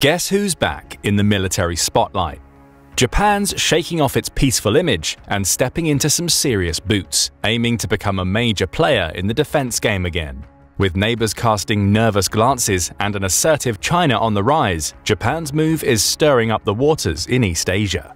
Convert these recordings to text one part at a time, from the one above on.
Guess who's back in the military spotlight? Japan's shaking off its peaceful image and stepping into some serious boots, aiming to become a major player in the defense game again. With neighbors casting nervous glances and an assertive China on the rise, Japan's move is stirring up the waters in East Asia.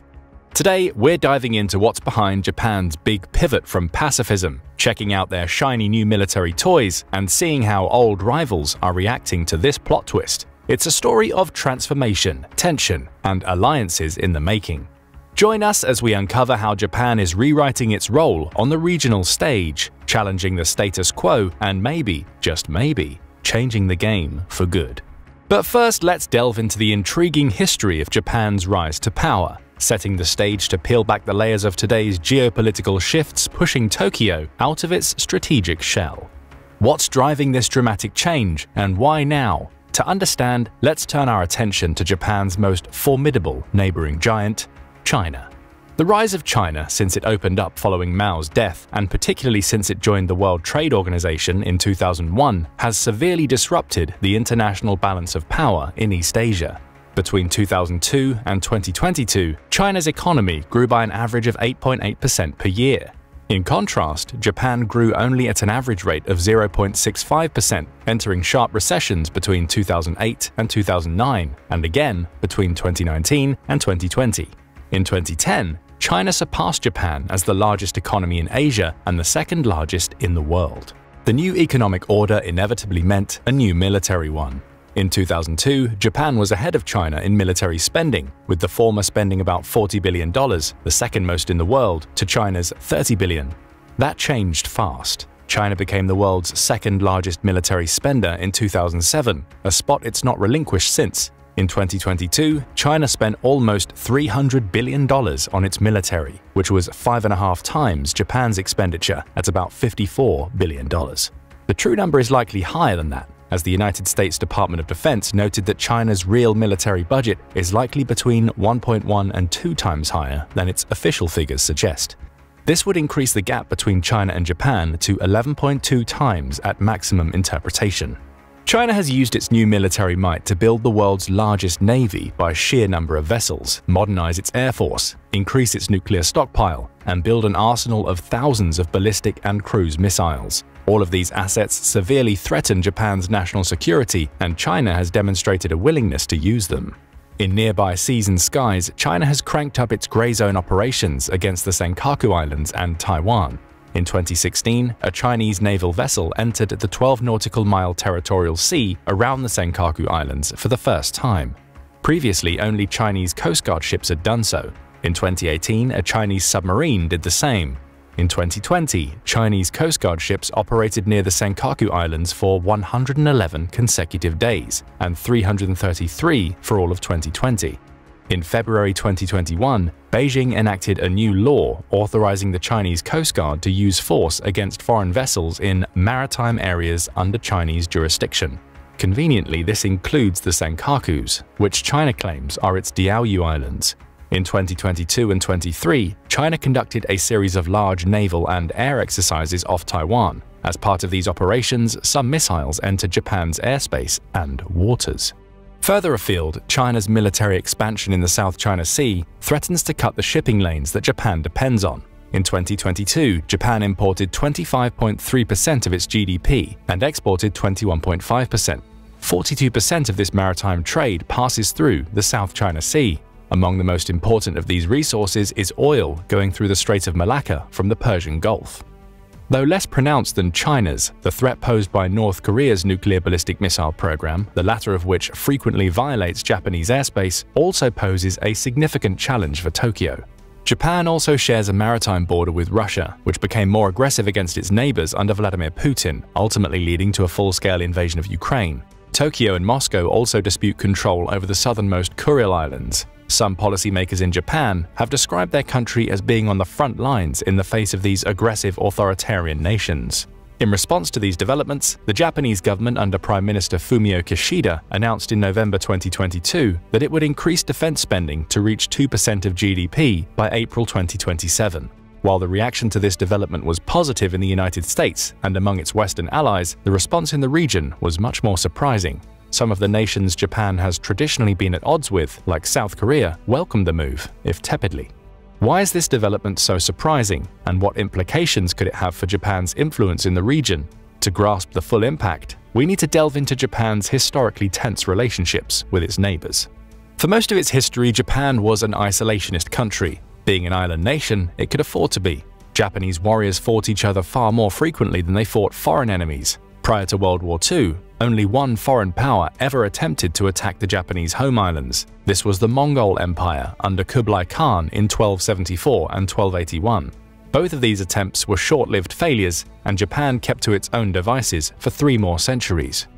Today, we're diving into what's behind Japan's big pivot from pacifism, checking out their shiny new military toys, and seeing how old rivals are reacting to this plot twist. It's a story of transformation, tension, and alliances in the making. Join us as we uncover how Japan is rewriting its role on the regional stage, challenging the status quo, and maybe, just maybe, changing the game for good. But first, let's delve into the intriguing history of Japan's rise to power setting the stage to peel back the layers of today's geopolitical shifts pushing Tokyo out of its strategic shell. What's driving this dramatic change, and why now? To understand, let's turn our attention to Japan's most formidable neighboring giant, China. The rise of China since it opened up following Mao's death, and particularly since it joined the World Trade Organization in 2001, has severely disrupted the international balance of power in East Asia. Between 2002 and 2022, China's economy grew by an average of 8.8% per year. In contrast, Japan grew only at an average rate of 0.65%, entering sharp recessions between 2008 and 2009, and again between 2019 and 2020. In 2010, China surpassed Japan as the largest economy in Asia and the second largest in the world. The new economic order inevitably meant a new military one. In 2002, Japan was ahead of China in military spending, with the former spending about $40 billion, the second most in the world, to China's 30 billion. That changed fast. China became the world's second largest military spender in 2007, a spot it's not relinquished since. In 2022, China spent almost $300 billion on its military, which was five and a half times Japan's expenditure at about $54 billion. The true number is likely higher than that, as the United States Department of Defense noted that China's real military budget is likely between 1.1 and 2 times higher than its official figures suggest. This would increase the gap between China and Japan to 11.2 times at maximum interpretation. China has used its new military might to build the world's largest navy by sheer number of vessels, modernize its air force, increase its nuclear stockpile, and build an arsenal of thousands of ballistic and cruise missiles. All of these assets severely threaten Japan's national security, and China has demonstrated a willingness to use them. In nearby seas and skies, China has cranked up its gray zone operations against the Senkaku Islands and Taiwan. In 2016, a Chinese naval vessel entered the 12 nautical mile territorial sea around the Senkaku Islands for the first time. Previously, only Chinese Coast Guard ships had done so. In 2018, a Chinese submarine did the same, in 2020, Chinese Coast Guard ships operated near the Senkaku Islands for 111 consecutive days and 333 for all of 2020. In February 2021, Beijing enacted a new law authorizing the Chinese Coast Guard to use force against foreign vessels in maritime areas under Chinese jurisdiction. Conveniently, this includes the Senkakus, which China claims are its Diaoyu Islands, in 2022 and 23, China conducted a series of large naval and air exercises off Taiwan. As part of these operations, some missiles entered Japan's airspace and waters. Further afield, China's military expansion in the South China Sea threatens to cut the shipping lanes that Japan depends on. In 2022, Japan imported 25.3% of its GDP and exported 21.5%. 42% of this maritime trade passes through the South China Sea, among the most important of these resources is oil going through the Strait of Malacca from the Persian Gulf. Though less pronounced than China's, the threat posed by North Korea's nuclear ballistic missile program, the latter of which frequently violates Japanese airspace, also poses a significant challenge for Tokyo. Japan also shares a maritime border with Russia, which became more aggressive against its neighbors under Vladimir Putin, ultimately leading to a full-scale invasion of Ukraine. Tokyo and Moscow also dispute control over the southernmost Kuril Islands, some policymakers in Japan have described their country as being on the front lines in the face of these aggressive authoritarian nations. In response to these developments, the Japanese government under Prime Minister Fumio Kishida announced in November 2022 that it would increase defense spending to reach 2% of GDP by April 2027. While the reaction to this development was positive in the United States and among its Western allies, the response in the region was much more surprising. Some of the nations Japan has traditionally been at odds with, like South Korea, welcomed the move, if tepidly. Why is this development so surprising, and what implications could it have for Japan's influence in the region? To grasp the full impact, we need to delve into Japan's historically tense relationships with its neighbors. For most of its history, Japan was an isolationist country. Being an island nation, it could afford to be. Japanese warriors fought each other far more frequently than they fought foreign enemies. Prior to World War II, only one foreign power ever attempted to attack the Japanese home islands. This was the Mongol Empire under Kublai Khan in 1274 and 1281. Both of these attempts were short-lived failures, and Japan kept to its own devices for three more centuries.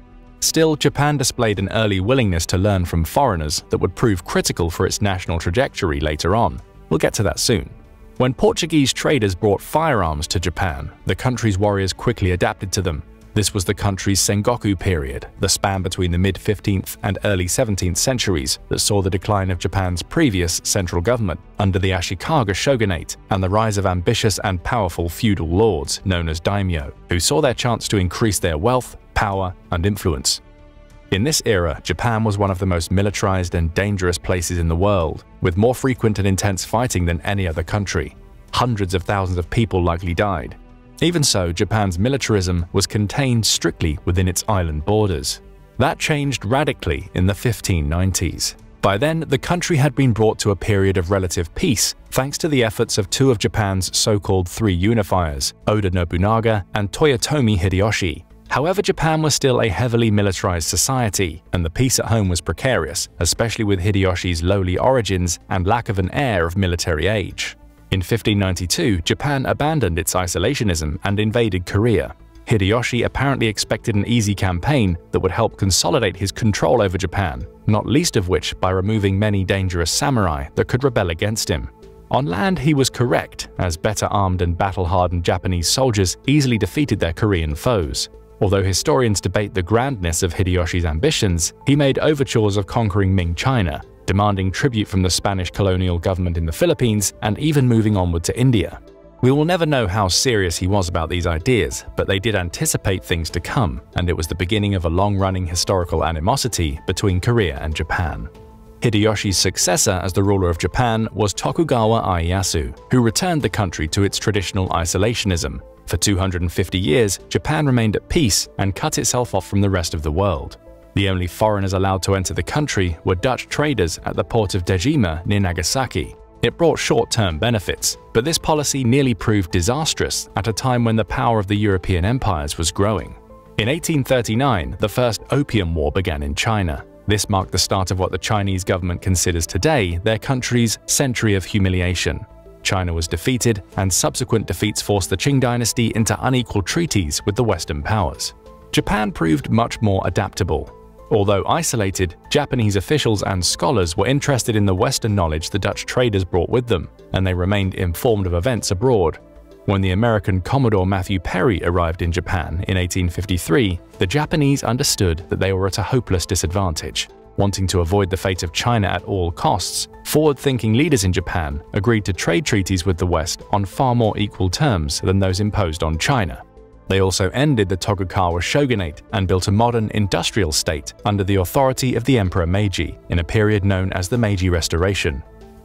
Still, Japan displayed an early willingness to learn from foreigners that would prove critical for its national trajectory later on. We'll get to that soon. When Portuguese traders brought firearms to Japan, the country's warriors quickly adapted to them, this was the country's Sengoku period, the span between the mid-15th and early 17th centuries that saw the decline of Japan's previous central government under the Ashikaga shogunate and the rise of ambitious and powerful feudal lords known as daimyo, who saw their chance to increase their wealth, power, and influence. In this era, Japan was one of the most militarized and dangerous places in the world, with more frequent and intense fighting than any other country. Hundreds of thousands of people likely died, even so, Japan's militarism was contained strictly within its island borders. That changed radically in the 1590s. By then, the country had been brought to a period of relative peace thanks to the efforts of two of Japan's so-called three unifiers, Oda Nobunaga and Toyotomi Hideyoshi. However, Japan was still a heavily militarized society, and the peace at home was precarious, especially with Hideyoshi's lowly origins and lack of an heir of military age. In 1592, Japan abandoned its isolationism and invaded Korea. Hideyoshi apparently expected an easy campaign that would help consolidate his control over Japan, not least of which by removing many dangerous samurai that could rebel against him. On land, he was correct, as better armed and battle-hardened Japanese soldiers easily defeated their Korean foes. Although historians debate the grandness of Hideyoshi's ambitions, he made overtures of conquering Ming China, demanding tribute from the Spanish colonial government in the Philippines and even moving onward to India. We will never know how serious he was about these ideas, but they did anticipate things to come, and it was the beginning of a long-running historical animosity between Korea and Japan. Hideyoshi's successor as the ruler of Japan was Tokugawa Ieyasu, who returned the country to its traditional isolationism. For 250 years, Japan remained at peace and cut itself off from the rest of the world. The only foreigners allowed to enter the country were Dutch traders at the port of Dejima near Nagasaki. It brought short-term benefits, but this policy nearly proved disastrous at a time when the power of the European empires was growing. In 1839, the First Opium War began in China. This marked the start of what the Chinese government considers today their country's century of humiliation. China was defeated, and subsequent defeats forced the Qing dynasty into unequal treaties with the Western powers. Japan proved much more adaptable, Although isolated, Japanese officials and scholars were interested in the Western knowledge the Dutch traders brought with them, and they remained informed of events abroad. When the American Commodore Matthew Perry arrived in Japan in 1853, the Japanese understood that they were at a hopeless disadvantage. Wanting to avoid the fate of China at all costs, forward-thinking leaders in Japan agreed to trade treaties with the West on far more equal terms than those imposed on China. They also ended the Tokugawa shogunate and built a modern industrial state under the authority of the Emperor Meiji in a period known as the Meiji Restoration.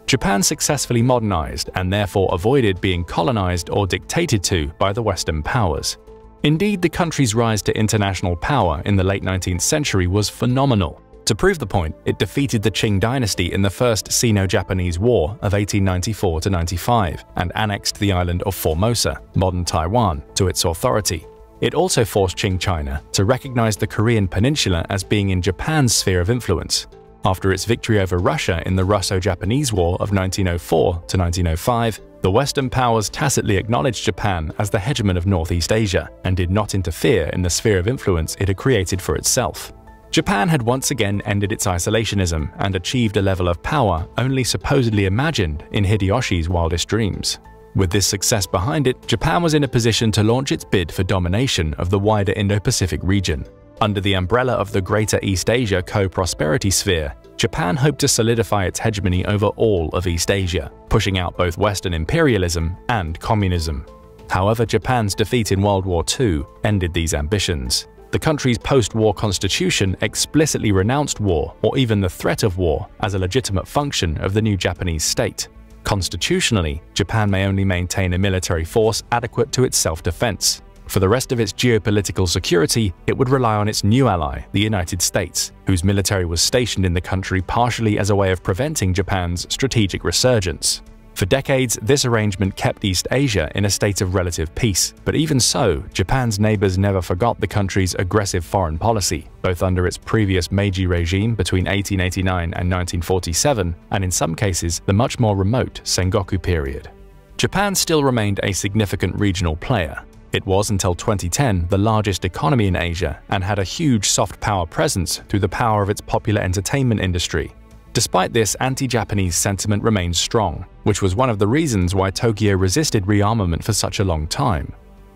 Japan successfully modernized and therefore avoided being colonized or dictated to by the Western powers. Indeed, the country's rise to international power in the late 19th century was phenomenal, to prove the point, it defeated the Qing dynasty in the First Sino-Japanese War of 1894–95 and annexed the island of Formosa, modern Taiwan, to its authority. It also forced Qing China to recognize the Korean peninsula as being in Japan's sphere of influence. After its victory over Russia in the Russo-Japanese War of 1904–1905, the Western powers tacitly acknowledged Japan as the hegemon of Northeast Asia and did not interfere in the sphere of influence it had created for itself. Japan had once again ended its isolationism and achieved a level of power only supposedly imagined in Hideyoshi's wildest dreams. With this success behind it, Japan was in a position to launch its bid for domination of the wider Indo-Pacific region. Under the umbrella of the Greater East Asia Co-Prosperity Sphere, Japan hoped to solidify its hegemony over all of East Asia, pushing out both Western imperialism and communism. However, Japan's defeat in World War II ended these ambitions. The country's post-war constitution explicitly renounced war or even the threat of war as a legitimate function of the new Japanese state. Constitutionally, Japan may only maintain a military force adequate to its self-defense. For the rest of its geopolitical security, it would rely on its new ally, the United States, whose military was stationed in the country partially as a way of preventing Japan's strategic resurgence. For decades, this arrangement kept East Asia in a state of relative peace, but even so, Japan's neighbors never forgot the country's aggressive foreign policy, both under its previous Meiji regime between 1889 and 1947, and in some cases the much more remote Sengoku period. Japan still remained a significant regional player. It was until 2010 the largest economy in Asia and had a huge soft power presence through the power of its popular entertainment industry, Despite this, anti-Japanese sentiment remains strong, which was one of the reasons why Tokyo resisted rearmament for such a long time.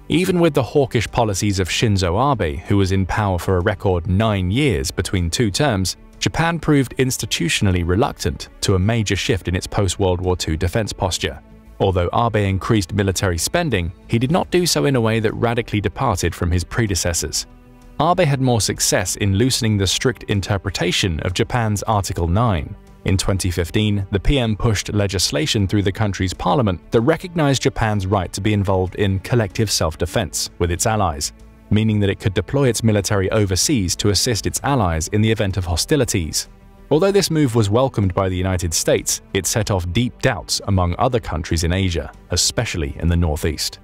Even with the hawkish policies of Shinzo Abe, who was in power for a record nine years between two terms, Japan proved institutionally reluctant to a major shift in its post-World War II defense posture. Although Abe increased military spending, he did not do so in a way that radically departed from his predecessors. Abe had more success in loosening the strict interpretation of Japan's Article 9. In 2015, the PM pushed legislation through the country's parliament that recognized Japan's right to be involved in collective self-defense with its allies, meaning that it could deploy its military overseas to assist its allies in the event of hostilities. Although this move was welcomed by the United States, it set off deep doubts among other countries in Asia, especially in the Northeast.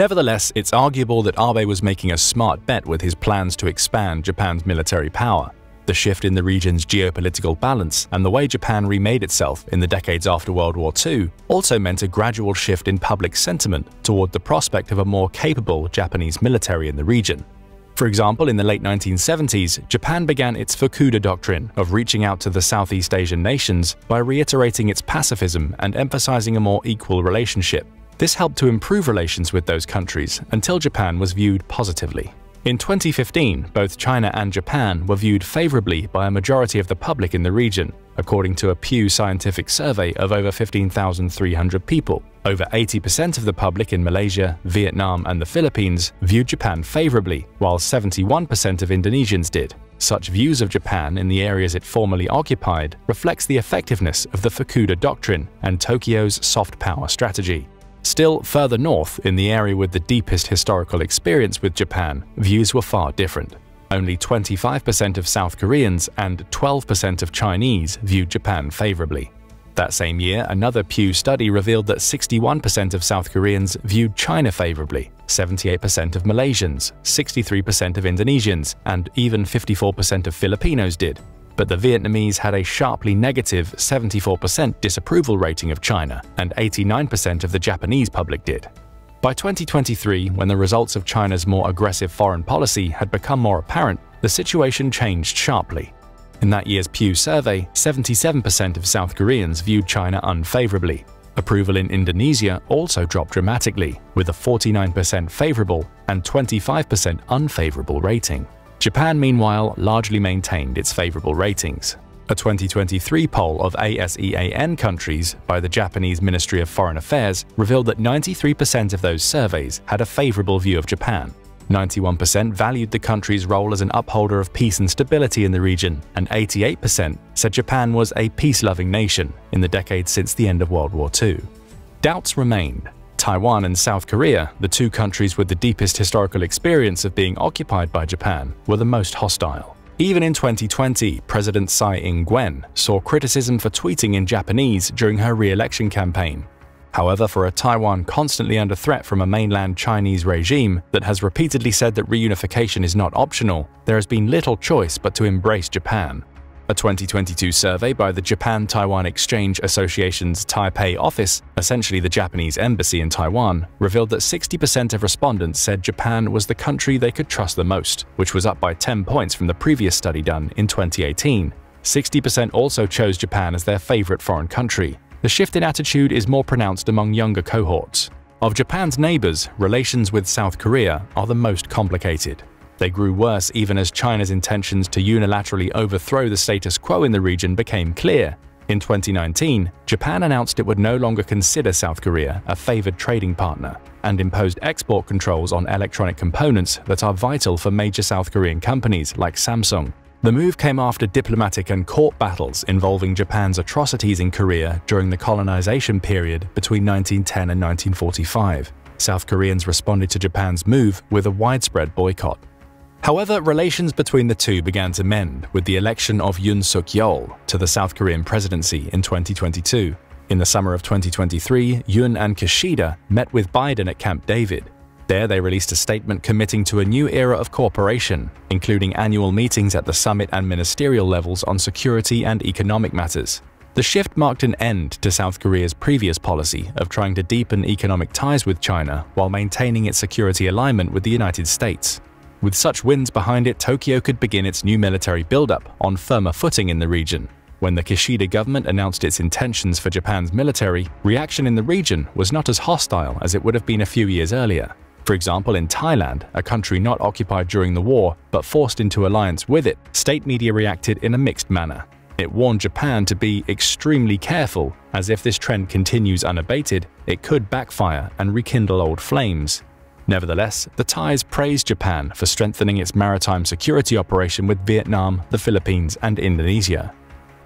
Nevertheless, it's arguable that Abe was making a smart bet with his plans to expand Japan's military power. The shift in the region's geopolitical balance and the way Japan remade itself in the decades after World War II also meant a gradual shift in public sentiment toward the prospect of a more capable Japanese military in the region. For example, in the late 1970s, Japan began its Fukuda doctrine of reaching out to the Southeast Asian nations by reiterating its pacifism and emphasizing a more equal relationship. This helped to improve relations with those countries until Japan was viewed positively. In 2015, both China and Japan were viewed favorably by a majority of the public in the region, according to a Pew Scientific survey of over 15,300 people. Over 80% of the public in Malaysia, Vietnam, and the Philippines viewed Japan favorably, while 71% of Indonesians did. Such views of Japan in the areas it formerly occupied reflects the effectiveness of the Fukuda Doctrine and Tokyo's soft power strategy. Still further north, in the area with the deepest historical experience with Japan, views were far different. Only 25% of South Koreans and 12% of Chinese viewed Japan favorably. That same year, another Pew study revealed that 61% of South Koreans viewed China favorably, 78% of Malaysians, 63% of Indonesians, and even 54% of Filipinos did, but the Vietnamese had a sharply negative 74% disapproval rating of China, and 89% of the Japanese public did. By 2023, when the results of China's more aggressive foreign policy had become more apparent, the situation changed sharply. In that year's Pew survey, 77% of South Koreans viewed China unfavorably. Approval in Indonesia also dropped dramatically, with a 49% favorable and 25% unfavorable rating. Japan, meanwhile, largely maintained its favorable ratings. A 2023 poll of ASEAN countries by the Japanese Ministry of Foreign Affairs revealed that 93% of those surveys had a favorable view of Japan. 91% valued the country's role as an upholder of peace and stability in the region, and 88% said Japan was a peace-loving nation in the decades since the end of World War II. Doubts remained, Taiwan and South Korea, the two countries with the deepest historical experience of being occupied by Japan, were the most hostile. Even in 2020, President Tsai Ing-wen saw criticism for tweeting in Japanese during her re-election campaign. However, for a Taiwan constantly under threat from a mainland Chinese regime that has repeatedly said that reunification is not optional, there has been little choice but to embrace Japan. A 2022 survey by the Japan-Taiwan Exchange Association's Taipei office, essentially the Japanese embassy in Taiwan, revealed that 60% of respondents said Japan was the country they could trust the most, which was up by 10 points from the previous study done in 2018. 60% also chose Japan as their favorite foreign country. The shift in attitude is more pronounced among younger cohorts. Of Japan's neighbors, relations with South Korea are the most complicated. They grew worse even as China's intentions to unilaterally overthrow the status quo in the region became clear. In 2019, Japan announced it would no longer consider South Korea a favored trading partner and imposed export controls on electronic components that are vital for major South Korean companies like Samsung. The move came after diplomatic and court battles involving Japan's atrocities in Korea during the colonization period between 1910 and 1945. South Koreans responded to Japan's move with a widespread boycott. However, relations between the two began to mend with the election of Yoon Suk-yeol to the South Korean presidency in 2022. In the summer of 2023, Yoon and Kishida met with Biden at Camp David. There, they released a statement committing to a new era of cooperation, including annual meetings at the summit and ministerial levels on security and economic matters. The shift marked an end to South Korea's previous policy of trying to deepen economic ties with China while maintaining its security alignment with the United States. With such winds behind it, Tokyo could begin its new military buildup on firmer footing in the region. When the Kishida government announced its intentions for Japan's military, reaction in the region was not as hostile as it would have been a few years earlier. For example, in Thailand, a country not occupied during the war but forced into alliance with it, state media reacted in a mixed manner. It warned Japan to be extremely careful, as if this trend continues unabated, it could backfire and rekindle old flames. Nevertheless, the Thais praised Japan for strengthening its maritime security operation with Vietnam, the Philippines, and Indonesia.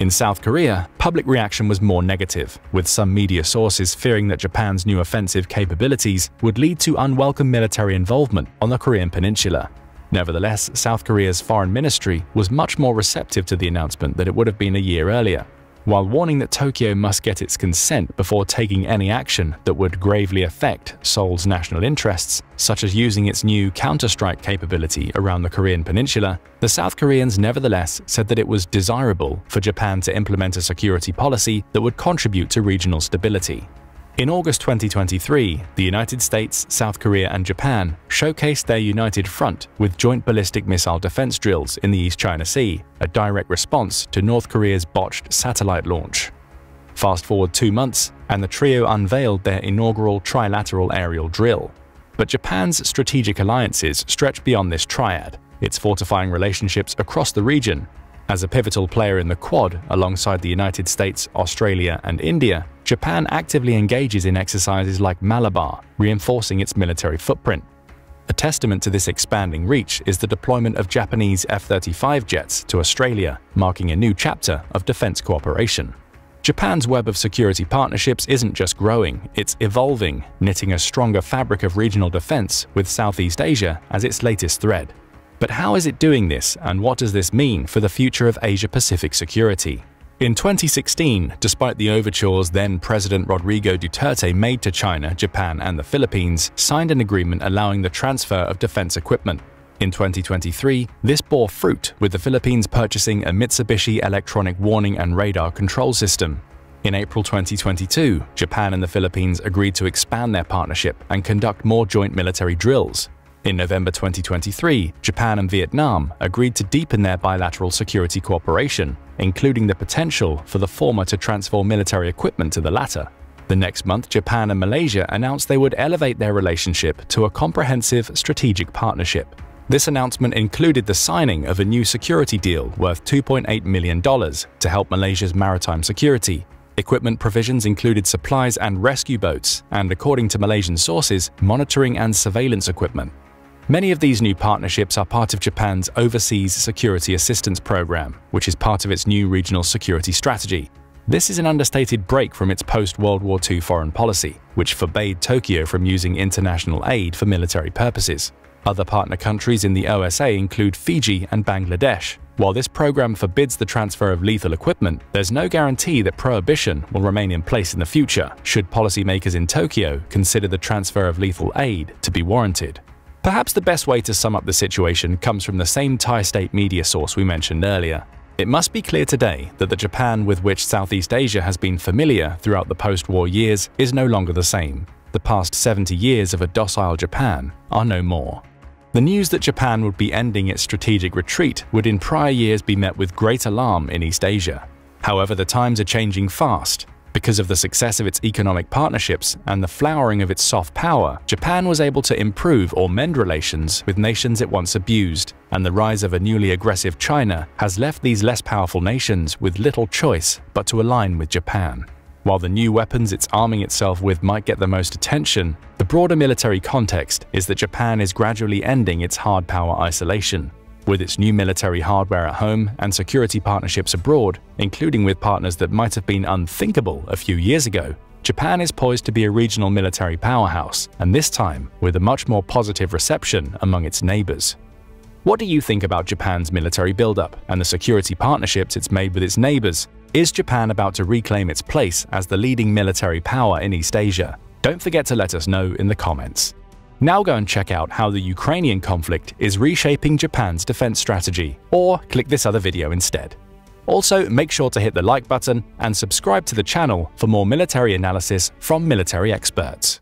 In South Korea, public reaction was more negative, with some media sources fearing that Japan's new offensive capabilities would lead to unwelcome military involvement on the Korean peninsula. Nevertheless, South Korea's foreign ministry was much more receptive to the announcement than it would have been a year earlier while warning that Tokyo must get its consent before taking any action that would gravely affect Seoul's national interests, such as using its new counter-strike capability around the Korean peninsula, the South Koreans nevertheless said that it was desirable for Japan to implement a security policy that would contribute to regional stability. In August 2023, the United States, South Korea and Japan showcased their united front with joint ballistic missile defense drills in the East China Sea, a direct response to North Korea's botched satellite launch. Fast forward two months, and the trio unveiled their inaugural trilateral aerial drill. But Japan's strategic alliances stretch beyond this triad. It's fortifying relationships across the region as a pivotal player in the Quad alongside the United States, Australia, and India, Japan actively engages in exercises like Malabar, reinforcing its military footprint. A testament to this expanding reach is the deployment of Japanese F-35 jets to Australia, marking a new chapter of defense cooperation. Japan's web of security partnerships isn't just growing, it's evolving, knitting a stronger fabric of regional defense with Southeast Asia as its latest thread. But how is it doing this, and what does this mean for the future of Asia-Pacific security? In 2016, despite the overtures then President Rodrigo Duterte made to China, Japan, and the Philippines, signed an agreement allowing the transfer of defense equipment. In 2023, this bore fruit, with the Philippines purchasing a Mitsubishi electronic warning and radar control system. In April 2022, Japan and the Philippines agreed to expand their partnership and conduct more joint military drills, in November 2023, Japan and Vietnam agreed to deepen their bilateral security cooperation, including the potential for the former to transfer military equipment to the latter. The next month, Japan and Malaysia announced they would elevate their relationship to a comprehensive strategic partnership. This announcement included the signing of a new security deal worth $2.8 million to help Malaysia's maritime security. Equipment provisions included supplies and rescue boats, and according to Malaysian sources, monitoring and surveillance equipment. Many of these new partnerships are part of Japan's Overseas Security Assistance Program, which is part of its new regional security strategy. This is an understated break from its post-World War II foreign policy, which forbade Tokyo from using international aid for military purposes. Other partner countries in the OSA include Fiji and Bangladesh. While this program forbids the transfer of lethal equipment, there's no guarantee that prohibition will remain in place in the future, should policymakers in Tokyo consider the transfer of lethal aid to be warranted. Perhaps the best way to sum up the situation comes from the same Thai state media source we mentioned earlier. It must be clear today that the Japan with which Southeast Asia has been familiar throughout the post-war years is no longer the same. The past 70 years of a docile Japan are no more. The news that Japan would be ending its strategic retreat would in prior years be met with great alarm in East Asia. However, the times are changing fast. Because of the success of its economic partnerships and the flowering of its soft power, Japan was able to improve or mend relations with nations it once abused, and the rise of a newly aggressive China has left these less powerful nations with little choice but to align with Japan. While the new weapons it's arming itself with might get the most attention, the broader military context is that Japan is gradually ending its hard power isolation. With its new military hardware at home and security partnerships abroad, including with partners that might have been unthinkable a few years ago, Japan is poised to be a regional military powerhouse, and this time with a much more positive reception among its neighbors. What do you think about Japan's military buildup and the security partnerships it's made with its neighbors, is Japan about to reclaim its place as the leading military power in East Asia? Don't forget to let us know in the comments. Now go and check out how the Ukrainian conflict is reshaping Japan's defense strategy, or click this other video instead. Also, make sure to hit the like button and subscribe to the channel for more military analysis from military experts.